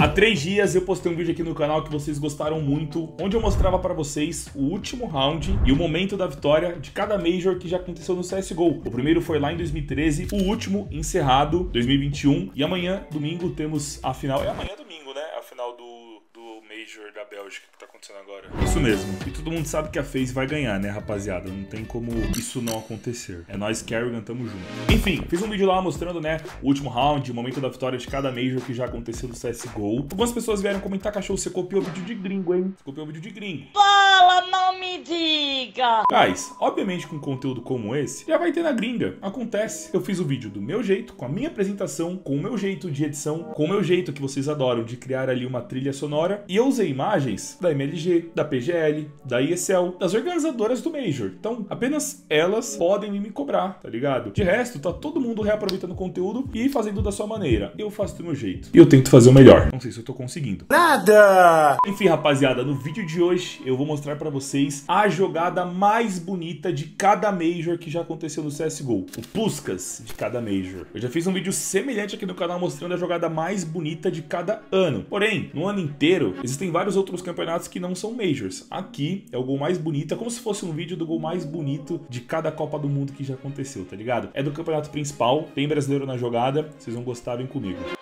Há três dias eu postei um vídeo aqui no canal que vocês gostaram muito, onde eu mostrava para vocês o último round e o momento da vitória de cada Major que já aconteceu no CSGO. O primeiro foi lá em 2013, o último encerrado 2021 e amanhã, domingo, temos a final. É amanhã domingo, né? Final do Major da Bélgica que tá acontecendo agora. Isso mesmo. E todo mundo sabe que a FaZe vai ganhar, né, rapaziada? Não tem como isso não acontecer. É nós, Kerrigan, tamo junto. Enfim, fiz um vídeo lá mostrando, né, o último round, o momento da vitória de cada Major que já aconteceu no CSGO. Algumas pessoas vieram comentar, cachorro, você copiou o vídeo de gringo, hein? Você copiou o vídeo de gringo. Fala, não me diga! Guys, obviamente com conteúdo como esse, já vai ter na gringa. Acontece. Eu fiz o vídeo do meu jeito, com a minha apresentação, com o meu jeito de edição, com o meu jeito que vocês adoram de criar ali uma trilha sonora. E eu usei imagens da MLG, da PGL, da ESL, das organizadoras do Major. Então, apenas elas podem me cobrar, tá ligado? De resto, tá todo mundo reaproveitando o conteúdo e fazendo da sua maneira. Eu faço do meu jeito. E eu tento fazer o melhor. Não sei se eu tô conseguindo. Nada! Enfim, rapaziada, no vídeo de hoje eu vou mostrar para vocês a jogada mais bonita de cada Major que já aconteceu no CSGO. O Puskas de cada Major. Eu já fiz um vídeo semelhante aqui no canal mostrando a jogada mais bonita de cada ano. Porém, no ano inteiro, existem vários outros campeonatos que não são Majors. Aqui é o gol mais bonito, é como se fosse um vídeo do gol mais bonito de cada Copa do Mundo que já aconteceu, tá ligado? É do campeonato principal, tem brasileiro na jogada, vocês vão gostar, vem comigo.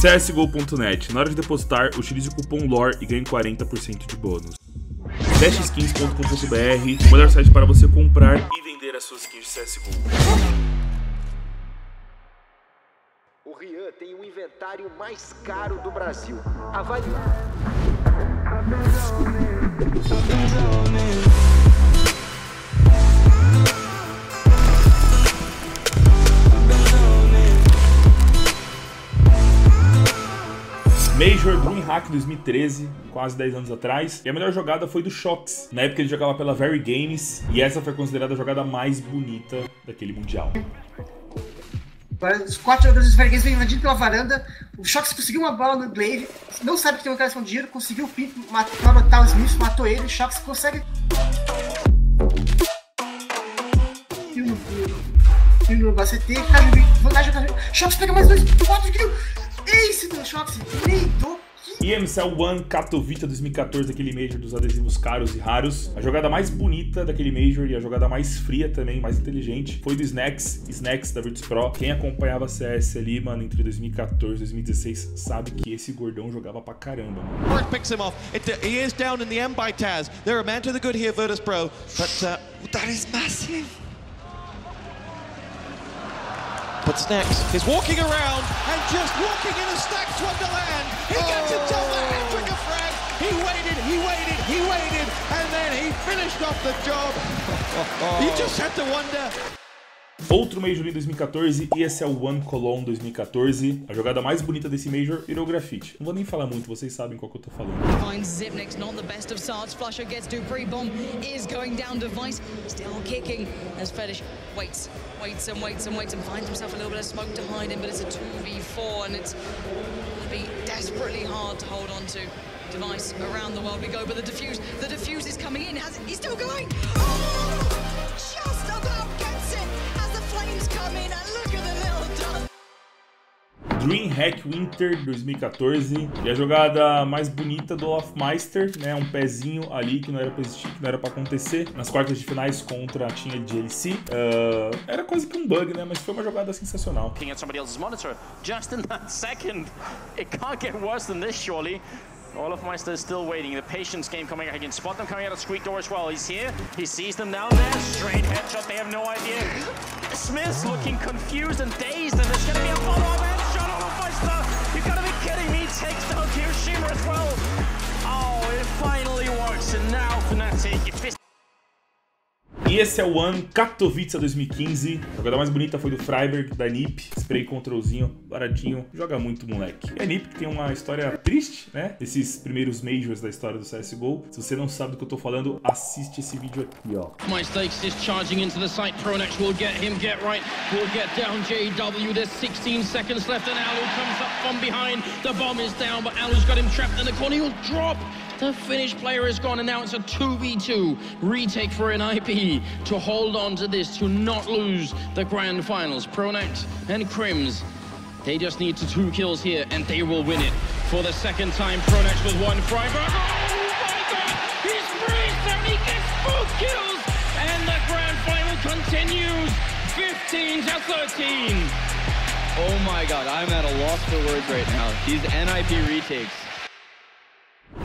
CSGO.net. Na hora de depositar, utilize o cupom LOR e ganhe 40% de bônus. Dashskins.com.br, o melhor site para você comprar e vender as suas skins de CSGO. O Rian tem o inventário mais caro do Brasil. Avalie. Major Dreamhack 2013, quase 10 anos atrás. E a melhor jogada foi do Shox. Na época ele jogava pela Very Games. E essa foi considerada a jogada mais bonita daquele Mundial. Os quatro jogadores do Very Games vêm invadindo pela varanda. O Shox conseguiu uma bola no Glaive. Não sabe que tem um cara escondido. Conseguiu o Pimp matar o Smith, matou ele. O Shox consegue. Kill no Kill no BCT. Vantagem, vantagem. Shox pega mais dois. Quatro kill. Ace do Shox. Deitou. EMCL One Katowice 2014, aquele Major dos adesivos caros e raros. A jogada mais bonita daquele Major e a jogada mais fria também, mais inteligente, foi do Snacks, Snacks da Virtus Pro. Quem acompanhava CS ali, mano, entre 2014 e 2016, sabe que esse gordão jogava pra caramba, mano. picks him off. It, he is down in the M by Taz. They're a man to the good here, Virtus Pro, but uh, that is massive. But Snacks is walking around and just walking in a stacked wonderland. He gets himself a hat-trick of frag. He waited, he waited, he waited, and then he finished off the job. you just have to wonder. Outro Major em 2014, ESL One Cologne 2014. A jogada mais bonita desse Major virou grafite. Não vou nem falar muito, vocês sabem qual que eu tô falando. Finds Zipnik's not the best of starts. Flusher gets Dupree. Bomb is going down device. Still kicking as Fetish waits, waits and waits and waits and finds himself a little bit of smoke to hide in, but it's a 2v4 and it's be desperately hard to hold on to. Device around the world we go, but the defuse, the defuse is coming in. Has he's still going? Oh, Dreamhack Winter 2014 e a jogada mais bonita do Olafmeister, né? Um pezinho ali que não era pra existir, que não era pra acontecer nas quartas de finais contra a tinha de LC. Uh, era quase que um bug, né? Mas foi uma jogada sensacional. Looking at somebody else's monitor just in that second. It can't get worse than this, surely. Olaf Meister is still waiting. The patience game coming out. He can spot them coming out of Squeak Door as well. He's here. He sees them down there. Straight headshot. They have no idea. Smith's looking confused and dazed, and there's going be a follow-up Takes down Hiroshima as well. Oh, it finally works, and now Fnatic. E esse é o One Katowice 2015. A jogada mais bonita foi do Freiberg, da NiP. Spray controlzinho, baratinho. Joga muito, moleque. E a NiP tem uma história triste, né? Esses primeiros Majors da história do CSGO. Se você não sabe do que eu tô falando, assiste esse vídeo aqui, ó. My stakes is charging into the site. Pronex will get him, get right. Will get down JW. There's 16 seconds left and Alu comes up from behind. The bomb is down, but Alu's got him trapped in the corner. He'll drop. The Finnish player is gone, and now it's a 2v2 retake for NIP to hold on to this, to not lose the grand finals. Pronact and Crims, they just need to two kills here, and they will win it. For the second time, Pronact with one Freiburg. Oh my god! He's freezed and he gets both kills! And the grand final continues! 15 to 13! Oh my god, I'm at a loss for words right now. These NIP retakes.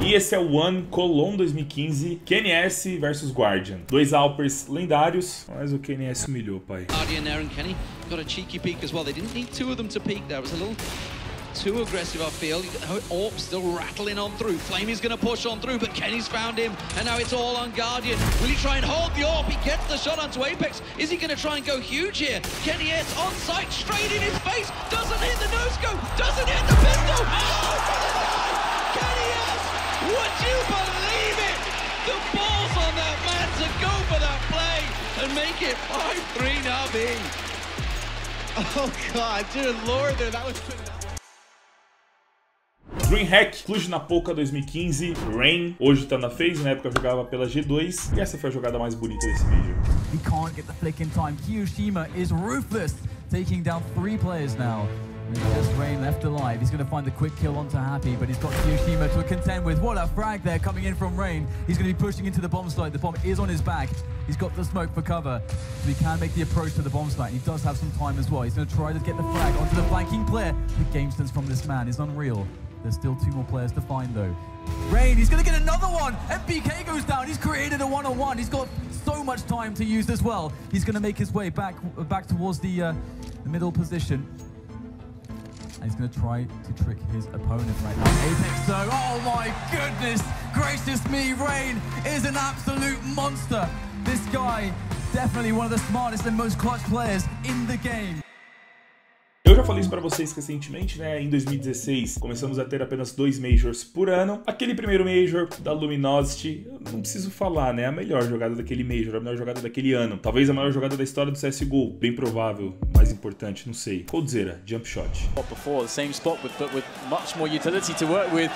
E esse é o One Colon 2015, KNS versus Guardian. Dois Alpers lendários, mas o KNS humilhou, pai. Guardian there and Kenny got a cheeky peek as well. They didn't need two of them to peek there. It was a little too aggressive, I feel. Orp still rattling on through. Flamey's going to push on through, but Kenny's found him, and now it's all on Guardian. Will he try and hold the Orp? He gets the shot onto Apex. Is he going to try and go huge here? Kenny S on site, straight in his face. Doesn't hit the no-scope, doesn't hit the pistol. Oh, would you believe it? The balls on that man to go for that play and make it 5-3 Navi. Oh, God, dear Lord, there, that was... Dreamhack, Cluj na Polka 2015, Rain, hoje tá na FaZe, na época jogava pela G2, e essa foi a jogada mais bonita desse vídeo. He can't get the flick in time. Kiyoshima is ruthless, taking down three players now. Just Rain left alive. He's going to find the quick kill onto Happy, but he's got Kiyoshima to contend with. What a frag there coming in from Rain. He's going to be pushing into the bomb site. The bomb is on his back. He's got the smoke for cover, so he can make the approach to the bomb site. He does have some time as well. He's going to try to get the frag onto the flanking player. The game stance from this man is unreal. There's still two more players to find though. Rain, he's going to get another one. MPK goes down. He's created a one-on-one. He's got so much time to use as well. He's going to make his way back back towards the, uh, the middle position. And he's going to try to trick his opponent right now. Apex oh my goodness gracious me, Rain is an absolute monster. This guy, definitely one of the smartest and most clutch players in the game. Eu já falei isso pra vocês recentemente, né? Em 2016, começamos a ter apenas dois Majors por ano. Aquele primeiro Major da Luminosity, eu não preciso falar, né? A melhor jogada daquele Major, a melhor jogada daquele ano. Talvez a maior jogada da história do CSGO. Bem provável, importante, não sei. Coldzera, Jump Shot. Before, the same spot, with, but with much more utility to work with.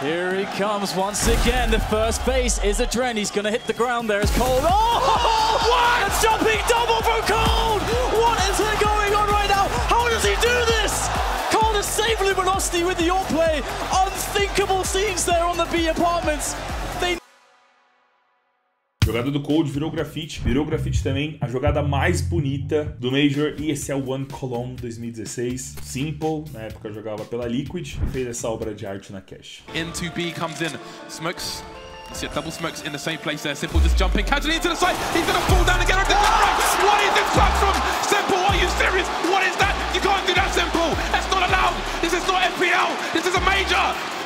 Here he comes once again. The first base is a Dren. He's going to hit the ground there as Cold. Oh, what? A jumping double from Cold. What is going on right now? How does he do this? Cold has saved Luminosity with the all play. Unthinkable scenes there on the B apartments. Jogada do Cold virou grafite, virou grafite também a jogada mais bonita do Major e esse é o One Cologne 2016. Simple, na época jogava pela Liquid e fez essa obra de arte na Cash. Into B comes in, smokes. See double smokes in the same place there. Simple just jumping casually into the site. He's gonna fall down again. What is this from Simple? Are you serious? What is that? You can't do that, Simple. That's not allowed. This is not FPL. This is a major.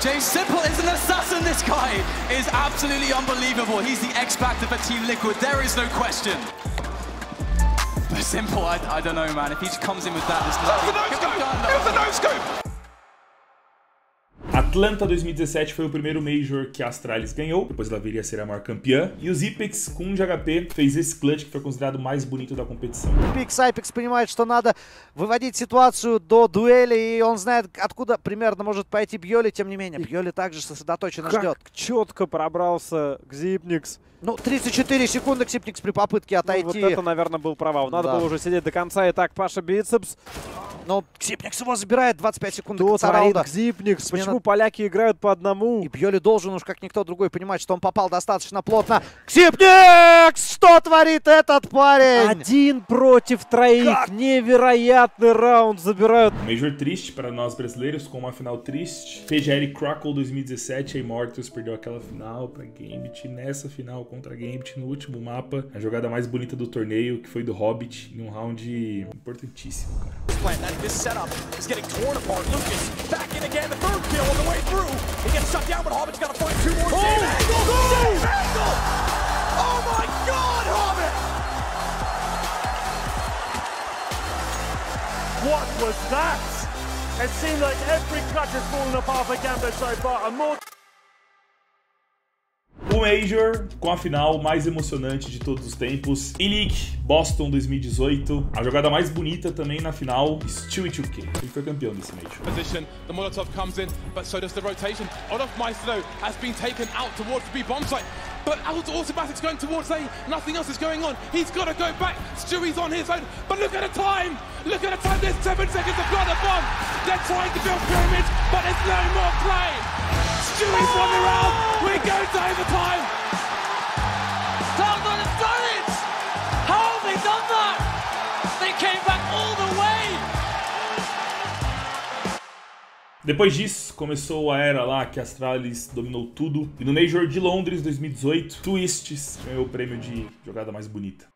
James Simple is an assassin, this guy is absolutely unbelievable. He's the X-Factor for Team Liquid, there is no question. But Simple, I, I don't know, man. If he just comes in with that, there's nothing. It was a no-scope! Atlanta 2017 foi o primeiro Major que a Astralis ganhou, depois ela viria a ser a maior campeã. E os Ipex, com 1 de HP, fez esse clutch que foi considerado o mais bonito da competição. Ипекс, Айпекс понимает, что надо выводить ситуацию до дуэли, и он знает, откуда примерно может пойти Бьоли, тем не менее. Бьоли также сосредоточенно как ждет. четко пробрался Гзипникс. Ну, 34 секунды Ксипникс при попытке отойти. Ну, вот это, наверное, был провал. Надо Да. было уже сидеть до конца. И так, Паша Бицепс. Но Ксипникс его забирает, 25 секунд до конца раунда. Смена- Почему поляки играют по одному? И Бьоли должен уж как никто другой понимать, что он попал достаточно плотно. Ксипникс! Что творит этот парень? Один против троих. Невероятный раунд забирают. Major triste para nós brasileiros, com uma final triste. PGR Crackle 2017, a Immortals perdeu aquela final para Gambit. Nessa final contra a Gambit, no último mapa, a jogada mais bonita do torneio, que foi do Hobbit, em um round importantíssimo, cara. Plant that this setup is getting torn apart. Lucas back in again, the third kill on the way through. He gets shut down, but Hobbit's got to find two more. Oh, angle! go! Angle! Oh my God, Hobbit! What was that? It seemed like every clutch has fallen apart for Gambit so far. And more O Major com a final mais emocionante de todos os tempos. E-League Boston 2018. A jogada mais bonita também na final, Stewie 2K. Ele foi campeão desse Major. Position, the Molotov comes in, but so does the rotation. Olaf Maestro has been taken out towards the B bomb site. But Automatic's going towards A. Nothing else is going on. He's got to go back. Stewie's on his own. But look at the time. Look at the time. There's seven seconds plant the bomb. They're trying to build pyramids, but there's no more play. The round. We go to overtime. Done it! How have they done that? They came back all the way! Depois disso, começou a era lá que a Astralis dominou tudo. E no Major de Londres 2018, Twists ganhou o prêmio de jogada mais bonita.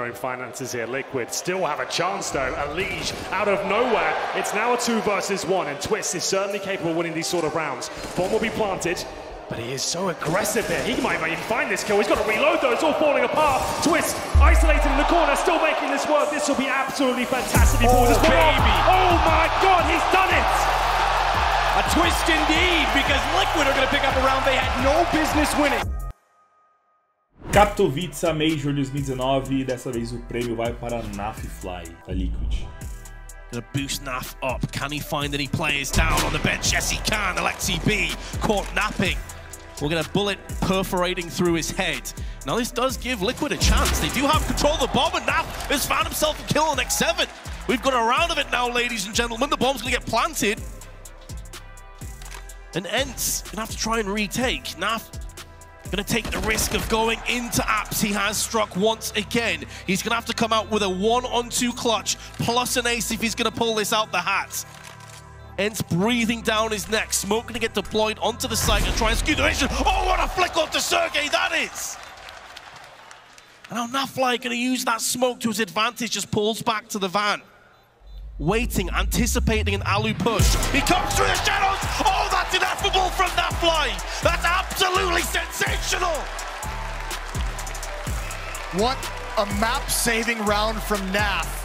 Finances here, Liquid still have a chance though. A Liege out of nowhere. It's now a two versus one, and Twist is certainly capable of winning these sort of rounds. Bomb will be planted, but he is so aggressive there. He might even find this kill. He's got to reload though. It's all falling apart. Twist isolated in the corner, still making this work. This will be absolutely fantastic. He Oh, off. baby. Oh my God, he's done it! A twist indeed, because Liquid are going to pick up a round they had no business winning. Katowice Major 2019, e dessa vez o prêmio vai para Naf Fly, da Liquid. Gonna boost Naf up. Can he find any players down on the bench? Yes, he can. Alexi B caught napping. We're gonna bullet perforating through his head. Now this does give Liquid a chance. They do have control of the bomb, and Naf has found himself a kill on X7. We've got a round of it now, ladies and gentlemen. The bomb's gonna get planted. And Ents gonna have to try and retake. Naf Gonna take the risk of going into apps. He has struck once again. He's gonna have to come out with a one on two clutch plus an ace if he's gonna pull this out the hat. Ents breathing down his neck. Smoke gonna get deployed onto the site and try and skew the mission. Oh, what a flick off to Sergey that is! And now Nafly gonna use that smoke to his advantage, just pulls back to the van. Waiting, anticipating an Alu push. He comes through the shadows. Oh, that's ineffable from Nafly. That's absolutely sensational. What a map-saving round from NAF.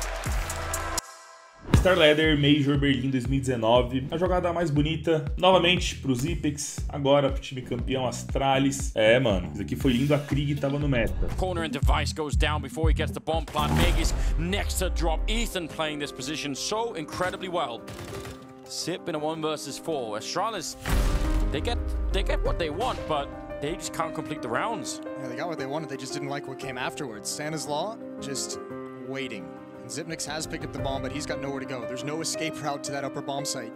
Star Leather Major Berlim 2019, a jogada mais bonita, novamente pro Zipex, agora pro time campeão Astralis. É, mano, isso aqui foi lindo, a Krieg tava no meta. Corner and device goes down before he gets the bomb plant. Meg is next to drop. Ethan playing this position so incredibly well. Sip in a one versus four. Astralis, they get they get what they want, but they just can't complete the rounds. Yeah, they got what they wanted. They just didn't like what came afterwards. Santa's Law just waiting. And Zipnix has picked up the bomb, but he's got nowhere to go. There's no escape route to that upper bomb site.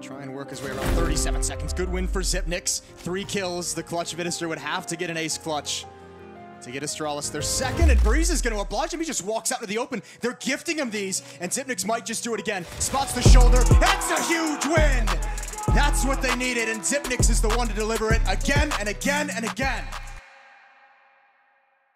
Try and work his way around 37 seconds. Good win for Zipnix. Three kills. The clutch minister would have to get an ace clutch to get Astralis their second, and Breeze is going to oblige him. He just walks out into the open. They're gifting him these, and Zipnix might just do it again. Spots the shoulder. That's a huge win! That's what they needed, and Zipnix is the one to deliver it again and again and again.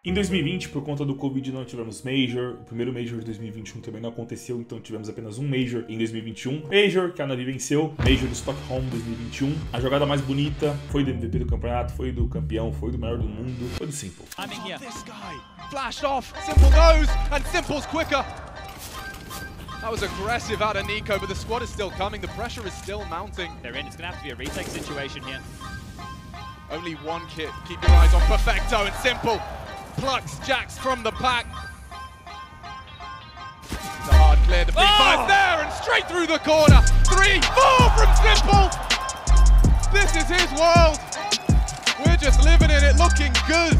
Em 2020, por conta do Covid, não tivemos Major. O primeiro Major de 2021 também não aconteceu, então tivemos apenas um Major em 2021. Major, que a Navi venceu. Major do Stockholm 2021. A jogada mais bonita foi do MVP do campeonato, foi do campeão, foi do maior do mundo, foi do Simple. I'm in here. This guy flashed off. Simple knows, and Simple's quicker. That was aggressive out of Nico, but the squad is still coming. The pressure is still mounting. They're in. It's going to have to be a retake situation here. Only one kit. Keep your eyes on Perfecto and Simple. Plucks Jax from the pack. The hard clear. The big Oh! there and straight through the corner. Three, four from Simple. This is his world. We're just living in it, looking good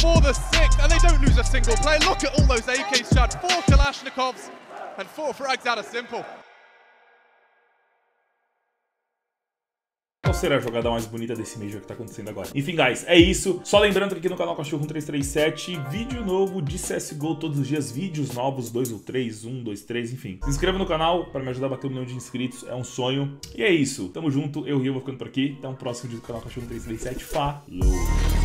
for the sixth, and they don't lose a single play. Look at all those AKs shot. Four Kalashnikovs and four frags out of Simple. Será a jogada mais bonita desse Major que tá acontecendo agora? Enfim, guys, é isso. Só lembrando que aqui no canal Cachorro 1337, vídeo novo de CSGO todos os dias, vídeos novos, 2 ou 3, 1, 2, 3, enfim. Se inscreva no canal para me ajudar a bater um milhão de inscritos, é um sonho. E é isso, tamo junto, eu Rio vou ficando por aqui. Até um próximo vídeo do canal Cachorro 1337. Falou!